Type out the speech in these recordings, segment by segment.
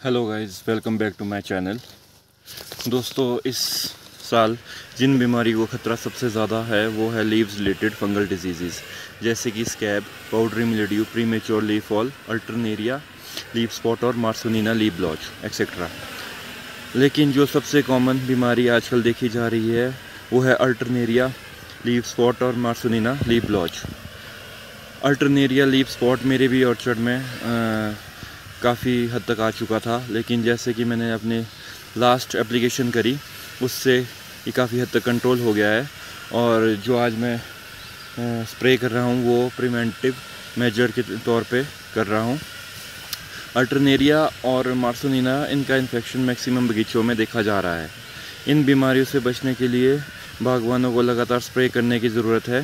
Hello guys welcome back to my channel दोस्तों इस साल जिन बीमारी को ख़तरा सबसे ज़्यादा है वो है लीव्स रिलेटेड फंगल डिज़ीज़ जैसे कि scab powdery mildew premature leaf fall alternaria leaf spot और मार्सोनिना लीव ब्लॉच एक्सेट्रा लेकिन जो सबसे कॉमन बीमारी आजकल देखी जा रही है वो है अल्टरनेरिया लीव स्पॉट और Marssonina leaf blotch Alternaria leaf spot मेरे भी ऑर्चर्ड में आ, काफ़ी हद तक आ चुका था, लेकिन जैसे कि मैंने अपने लास्ट एप्लीकेशन करी, उससे ये काफ़ी हद तक कंट्रोल हो गया है। और जो आज मैं स्प्रे कर रहा हूँ, वो प्रिवेंटिव मेजर के तौर पे कर रहा हूँ। अल्टरनेरिया और मार्सोनिना इनका इन्फेक्शन मैक्सिमम बगीचों में देखा जा रहा है। इन बीमारियों से बचने के लिए बागवानों को लगातार स्प्रे करने की ज़रूरत है।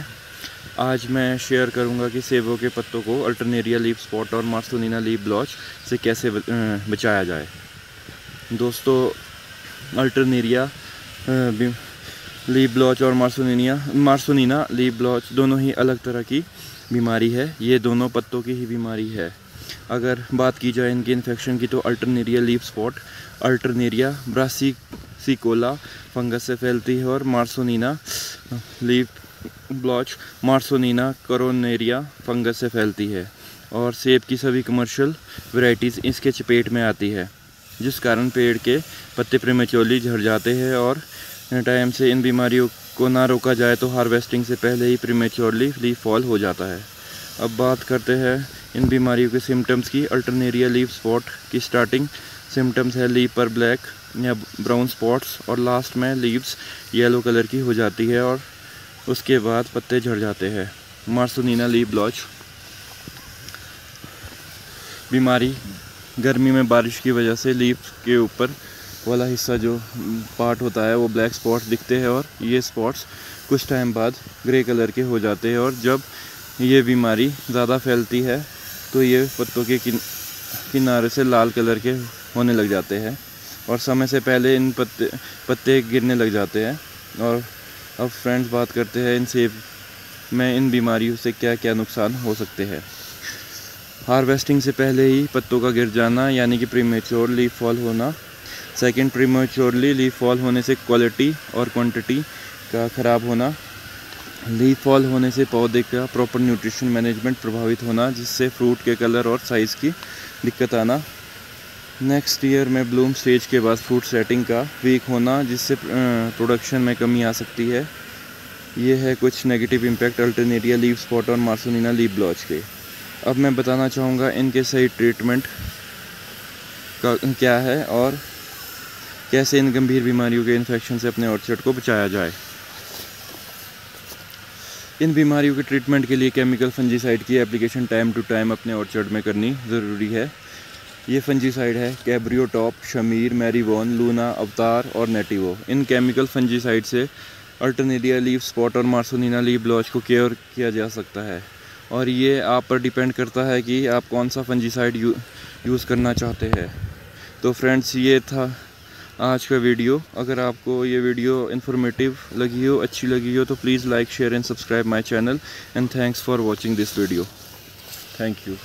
आज मैं शेयर करूँगा कि सेबों के पत्तों को अल्टरनेरिया लीप स्पॉट और मार्सोनिना लीप ब्लॉच से कैसे बचाया जाए। दोस्तों अल्टरनेरिया लीप ब्लॉच और मार्सोनिया मार्सोनिना लीप ब्लॉच दोनों ही अलग तरह की बीमारी है। ये दोनों पत्तों की ही बीमारी है। अगर बात की जाए इनके इन्फेक्शन की तो alternaria leaf spot alternaria brassicicola fungus से फैलती है और marssonina leaf blotch marssonina coronaria fungus से फैलती है और सेब की सभी कमर्शियल वैरायटीज़ इसके चपेट में आती है, जिस कारण पेड़ के पत्ते प्रेमेचोली झड़ जाते हैं और टाइम से इन बीमारियों को ना रोका जाए तो हार्वेस्टिंग से पहले ही प्रीमेच्योरली लीफ फॉल हो जाता है। अब बात करते हैं इन बीमारियों के सिम्टम्स की। अल्टरनेरिया लीफ स्पॉट की स्टार्टिंग सिम्टम्स है लीव पर ब्लैक या ब्राउन स्पॉट्स और लास्ट में लीव्स येलो कलर की हो जाती है और उसके बाद पत्ते झड़ जाते हैं। Marssonina leaf blotch. बीमारी, गर्मी में बारिश की वजह से लीफ के ऊपर वाला हिस्सा जो पार्ट होता है, वो ब्लैक स्पॉट्स दिखते हैं और ये स्पॉट्स कुछ टाइम बाद ग्रे कलर के हो जाते हैं और जब ये बीमारी ज़्यादा फैलती है तो ये पत्तों के किन, किनारे से लाल कलर के होने लग जाते हैं और समय से पहले इन पत्ते पत्ते गिरने लग जाते हैं और अब फ्रेंड्स बात करते हैं इन सेब में इन बीमारियों से क्या क्या नुकसान हो सकते हैं? हार्वेस्टिंग से पहले ही पत्तों का गिर जाना, यानी कि प्रीमेच्योर लीफ फॉल होना। सेकंड प्रीमेच्योरली लीफ फॉल होने से क्वालिटी और क्वांटिटी का ख़राब होना। लीफ फॉल होने से पौधे का प्रॉपर न्यूट्रिशन मैनेजमेंट प्रभावित होना, जिससे फ्रूट के कलर और साइज़ की दिक्कत आना। नेक्स्ट ईयर में ब्लूम स्टेज के बाद फ्रूट सेटिंग का वीक होना, जिससे प्रोडक्शन में कमी आ सकती है। ये है कुछ negative impact alternaria leaf spot और मार्सोनिना लीव ब्लॉच के। अब मैं बताना चाहूँगा इनके सही ट्रीटमेंट का, क्या है और कैसे इन गंभीर बीमारियों के इन्फेक्शन से अपने ऑर्चर्ड को बचाया जाए। इन बीमारियों के ट्रीटमेंट के लिए केमिकल फंजीसाइड की एप्लीकेशन टाइम टू टाइम अपने ऑर्चर्ड में करनी ज़रूरी है। ये फंजीसाइड है कैब्रियो टॉप शमीर मैरीवोन लूना अवतार और नेटिवो। इन केमिकल फंजीसाइड से अल्टरनेरिया लीव स्पॉट और मार्सोनिना लीव ब्लॉच को केयर किया जा सकता है। और ये आप पर डिपेंड करता है कि आप कौन सा फंजीसाइड यू, यूज़ करना चाहते हैं। तो फ्रेंड्स ये था आज का वीडियो। अगर आपको ये वीडियो इन्फॉर्मेटिव लगी हो अच्छी लगी हो तो please like share and subscribe my channel and thanks for watching this video thank you